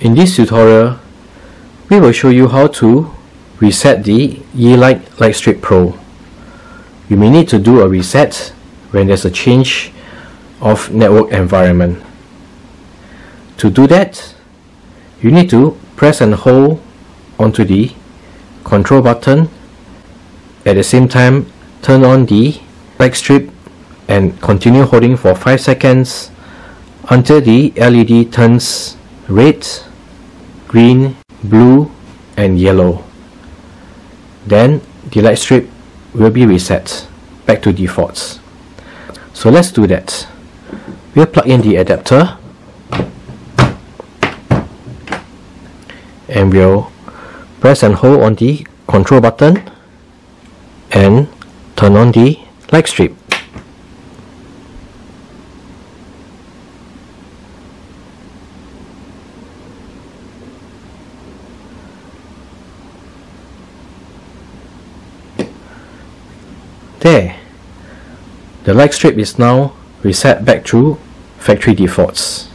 In this tutorial, we will show you how to reset the Yeelight Lightstrip Pro. You may need to do a reset when there's a change of network environment. To do that, you need to press and hold onto the control button at the same time turn on the light strip and continue holding for 5 seconds until the LED turns red, green, blue and yellow. Then the light strip will be reset back to defaults. So let's do that. We'll plug in the adapter and we'll press and hold on the control button and turn on the light strip. There, the light strip is now reset back to factory defaults.